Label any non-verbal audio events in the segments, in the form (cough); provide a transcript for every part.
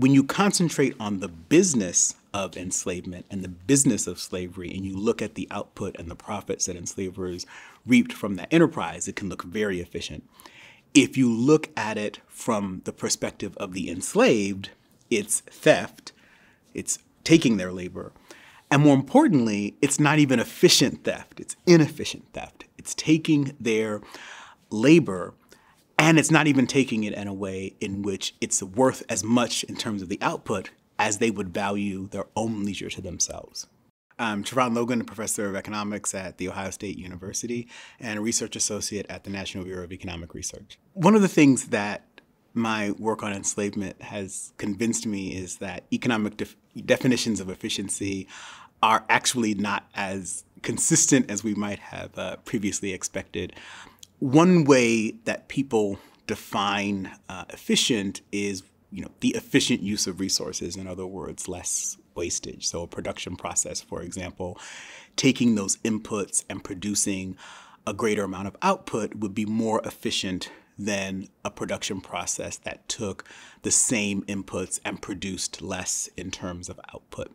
when you concentrate on the business of enslavement and the business of slavery, and you look at the output and the profits that enslavers reaped from that enterprise, it can look very efficient. If you look at it from the perspective of the enslaved, it's theft, it's taking their labor. And more importantly, it's not even efficient theft, it's inefficient theft. It's taking their labor and it's not even taking it in a way in which it's worth as much in terms of the output as they would value their own leisure to themselves. I'm Trevon Logan, a professor of economics at The Ohio State University and a research associate at the National Bureau of Economic Research. One of the things that my work on enslavement has convinced me is that economic def- definitions of efficiency are actually not as consistent as we might have uh, previously expected. One way that people define uh, efficient is you know the efficient use of resources in other words less wastage. So a production process for example taking those inputs and producing a greater amount of output would be more efficient than a production process that took the same inputs and produced less in terms of output.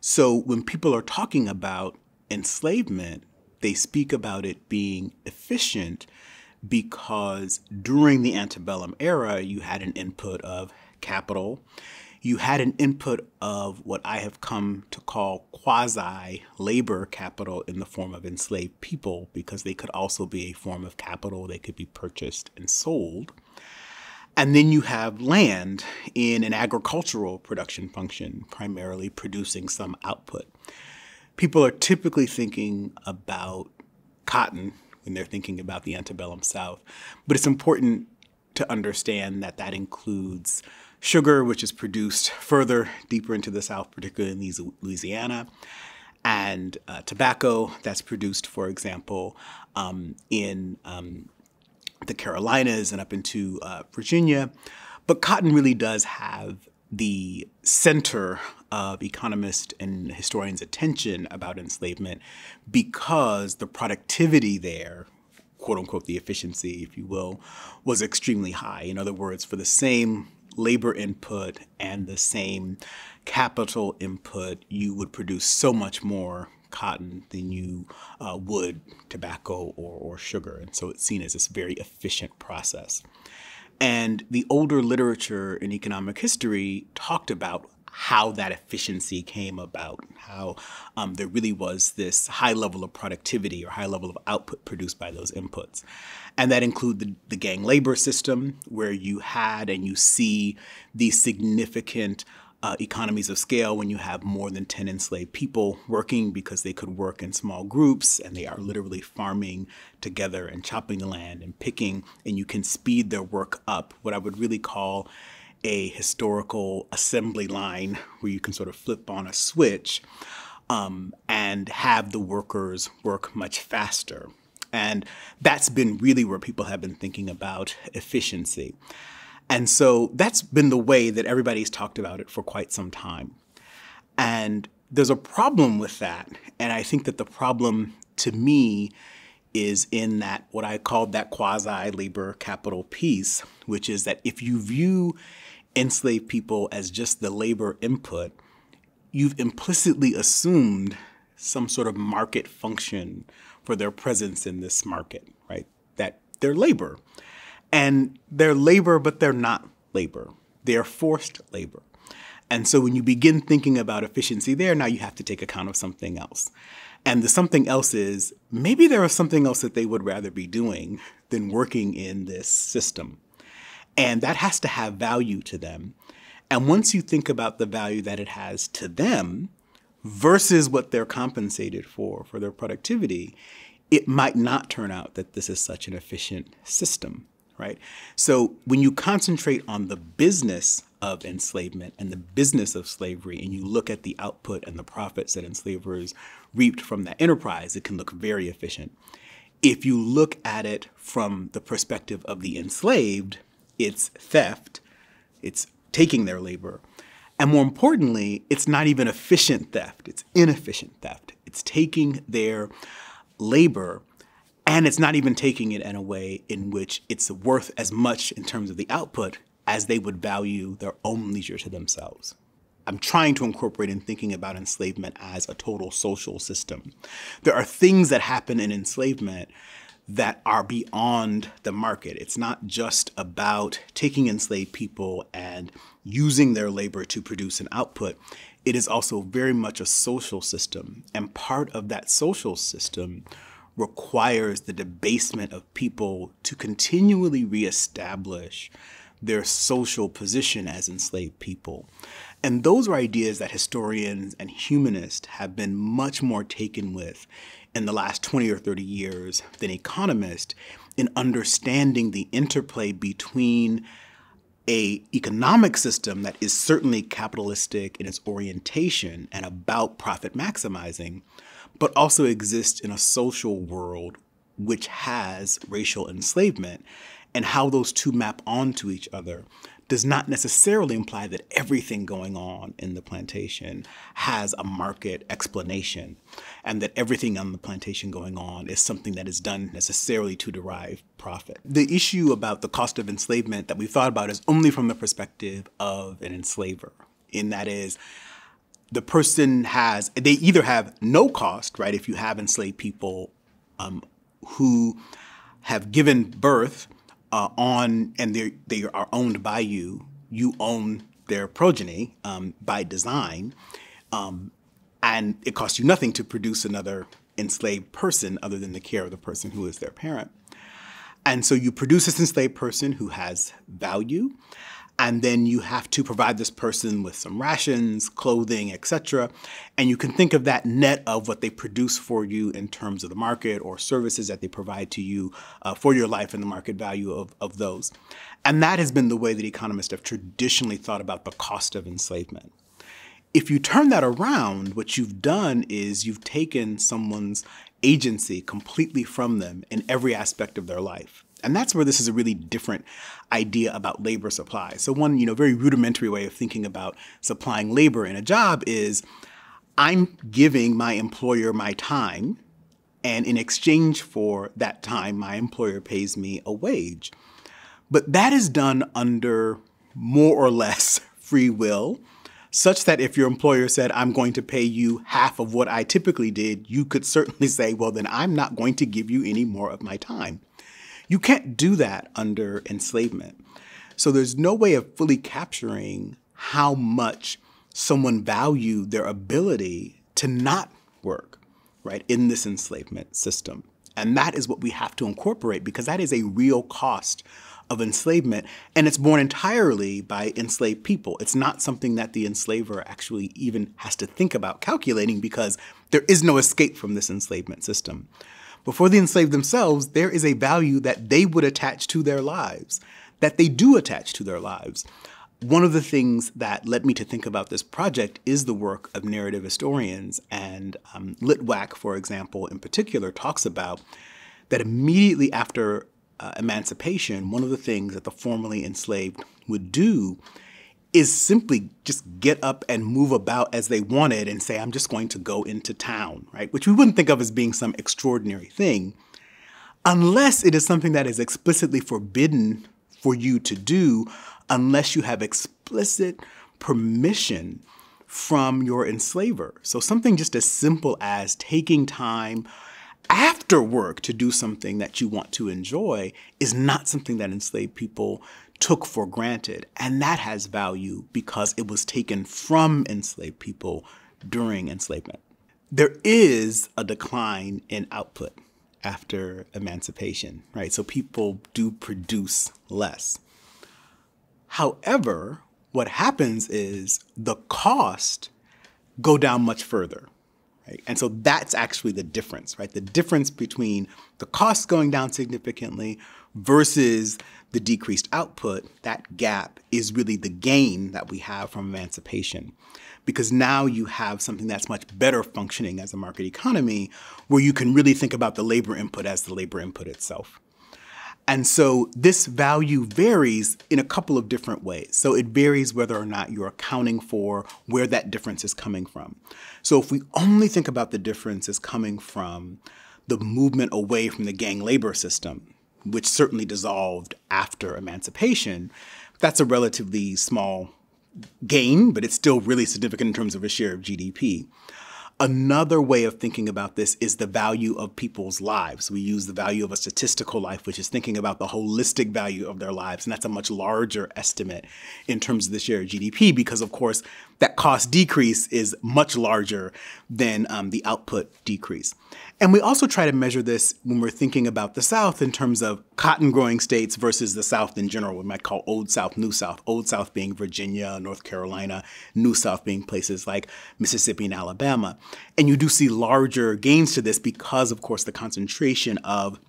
So when people are talking about enslavement they speak about it being efficient because during the antebellum era, you had an input of capital. You had an input of what I have come to call quasi labor capital in the form of enslaved people, because they could also be a form of capital. They could be purchased and sold. And then you have land in an agricultural production function, primarily producing some output people are typically thinking about cotton when they're thinking about the antebellum South. But it's important to understand that that includes sugar, which is produced further deeper into the South, particularly in Louisiana, and uh, tobacco that's produced, for example, um, in um, the Carolinas and up into uh, Virginia. But cotton really does have the center of economists and historians' attention about enslavement because the productivity there, quote unquote, the efficiency, if you will, was extremely high. In other words, for the same labor input and the same capital input, you would produce so much more cotton than you uh, would tobacco or, or sugar. And so it's seen as this very efficient process. And the older literature in economic history talked about how that efficiency came about, how um, there really was this high level of productivity or high level of output produced by those inputs. And that included the, the gang labor system, where you had and you see these significant uh, economies of scale when you have more than 10 enslaved people working because they could work in small groups and they are literally farming together and chopping the land and picking, and you can speed their work up, what I would really call a historical assembly line where you can sort of flip on a switch um, and have the workers work much faster. And that's been really where people have been thinking about efficiency. And so that's been the way that everybody's talked about it for quite some time. And there's a problem with that. And I think that the problem to me is in that what I called that quasi labor capital piece, which is that if you view enslaved people as just the labor input, you've implicitly assumed some sort of market function for their presence in this market, right? That they're labor. And they're labor, but they're not labor. They're forced labor. And so when you begin thinking about efficiency there, now you have to take account of something else. And the something else is maybe there is something else that they would rather be doing than working in this system. And that has to have value to them. And once you think about the value that it has to them versus what they're compensated for, for their productivity, it might not turn out that this is such an efficient system right? So when you concentrate on the business of enslavement and the business of slavery, and you look at the output and the profits that enslavers reaped from that enterprise, it can look very efficient. If you look at it from the perspective of the enslaved, it's theft, it's taking their labor. And more importantly, it's not even efficient theft, it's inefficient theft. It's taking their labor and it's not even taking it in a way in which it's worth as much in terms of the output as they would value their own leisure to themselves. I'm trying to incorporate in thinking about enslavement as a total social system. There are things that happen in enslavement that are beyond the market. It's not just about taking enslaved people and using their labor to produce an output. It is also very much a social system. And part of that social system requires the debasement of people to continually reestablish their social position as enslaved people. And those are ideas that historians and humanists have been much more taken with in the last 20 or 30 years than economists in understanding the interplay between a economic system that is certainly capitalistic in its orientation and about profit maximizing, but also exists in a social world which has racial enslavement and how those two map onto each other does not necessarily imply that everything going on in the plantation has a market explanation and that everything on the plantation going on is something that is done necessarily to derive profit. The issue about the cost of enslavement that we thought about is only from the perspective of an enslaver, in that is, the person has, they either have no cost, right, if you have enslaved people um, who have given birth uh, on, and they they are owned by you. You own their progeny um, by design, um, and it costs you nothing to produce another enslaved person other than the care of the person who is their parent. And so you produce this enslaved person who has value, and then you have to provide this person with some rations, clothing, etc. And you can think of that net of what they produce for you in terms of the market or services that they provide to you uh, for your life and the market value of, of those. And that has been the way that economists have traditionally thought about the cost of enslavement. If you turn that around, what you've done is you've taken someone's agency completely from them in every aspect of their life. And that's where this is a really different idea about labor supply. So one, you know, very rudimentary way of thinking about supplying labor in a job is I'm giving my employer my time, and in exchange for that time, my employer pays me a wage. But that is done under more or less (laughs) free will, such that if your employer said, I'm going to pay you half of what I typically did, you could certainly say, well, then I'm not going to give you any more of my time. You can't do that under enslavement. So there's no way of fully capturing how much someone valued their ability to not work, right, in this enslavement system. And that is what we have to incorporate because that is a real cost of enslavement. And it's borne entirely by enslaved people. It's not something that the enslaver actually even has to think about calculating because there is no escape from this enslavement system. Before the enslaved themselves, there is a value that they would attach to their lives, that they do attach to their lives. One of the things that led me to think about this project is the work of narrative historians. And um, Litwack, for example, in particular, talks about that immediately after uh, emancipation, one of the things that the formerly enslaved would do is simply just get up and move about as they wanted and say, I'm just going to go into town, right? Which we wouldn't think of as being some extraordinary thing, unless it is something that is explicitly forbidden for you to do, unless you have explicit permission from your enslaver. So something just as simple as taking time after work to do something that you want to enjoy is not something that enslaved people took for granted. And that has value because it was taken from enslaved people during enslavement. There is a decline in output after emancipation, right? So people do produce less. However, what happens is the cost go down much further. Right? And so that's actually the difference, right? The difference between the cost going down significantly versus the decreased output, that gap is really the gain that we have from emancipation. Because now you have something that's much better functioning as a market economy where you can really think about the labor input as the labor input itself. And so this value varies in a couple of different ways. So it varies whether or not you're accounting for where that difference is coming from. So if we only think about the difference as coming from the movement away from the gang labor system, which certainly dissolved after emancipation, That's a relatively small gain, but it's still really significant in terms of a share of GDP. Another way of thinking about this is the value of people's lives. We use the value of a statistical life, which is thinking about the holistic value of their lives. And that's a much larger estimate in terms of the share of GDP because, of course, that cost decrease is much larger than um, the output decrease. And we also try to measure this when we're thinking about the South in terms of cotton growing states versus the South in general. We might call Old South, New South. Old South being Virginia, North Carolina, New South being places like Mississippi and Alabama. And you do see larger gains to this because, of course, the concentration of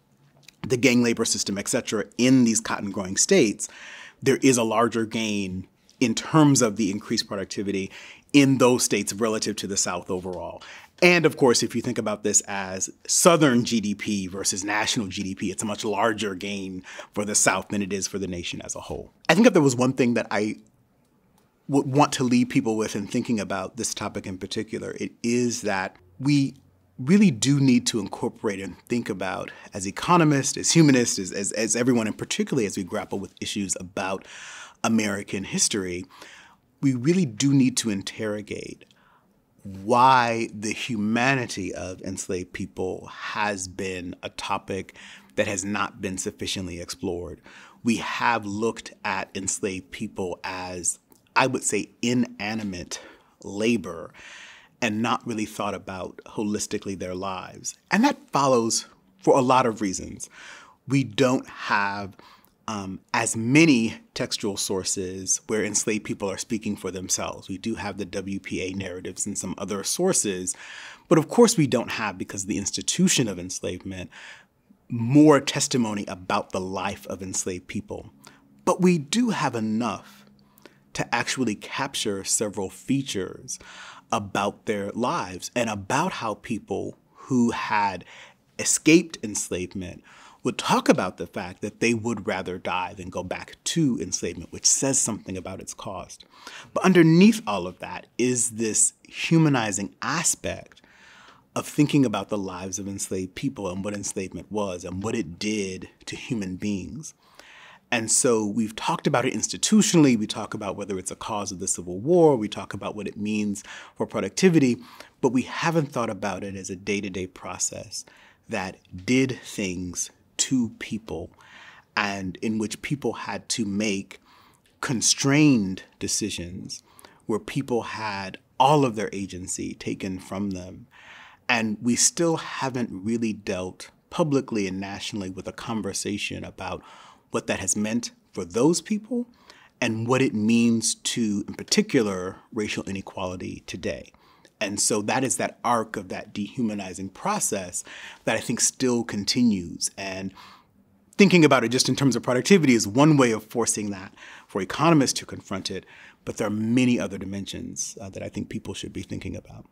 the gang labor system, et cetera, in these cotton growing states, there is a larger gain in terms of the increased productivity in those states relative to the South overall. And of course, if you think about this as Southern GDP versus national GDP, it's a much larger gain for the South than it is for the nation as a whole. I think if there was one thing that I would want to leave people with in thinking about this topic in particular, it is that we really do need to incorporate and think about as economists, as humanists, as, as, as everyone, and particularly as we grapple with issues about American history, we really do need to interrogate why the humanity of enslaved people has been a topic that has not been sufficiently explored. We have looked at enslaved people as, I would say, inanimate labor and not really thought about holistically their lives. And that follows for a lot of reasons. We don't have um, as many textual sources where enslaved people are speaking for themselves. We do have the WPA narratives and some other sources, but of course we don't have, because of the institution of enslavement, more testimony about the life of enslaved people. But we do have enough to actually capture several features about their lives and about how people who had escaped enslavement would talk about the fact that they would rather die than go back to enslavement, which says something about its cost. But underneath all of that is this humanizing aspect of thinking about the lives of enslaved people and what enslavement was and what it did to human beings. And so we've talked about it institutionally. We talk about whether it's a cause of the Civil War. We talk about what it means for productivity, but we haven't thought about it as a day to day process that did things to people and in which people had to make constrained decisions where people had all of their agency taken from them. And we still haven't really dealt publicly and nationally with a conversation about what that has meant for those people and what it means to, in particular, racial inequality today. And so that is that arc of that dehumanizing process that I think still continues. And thinking about it just in terms of productivity is one way of forcing that for economists to confront it. But there are many other dimensions uh, that I think people should be thinking about.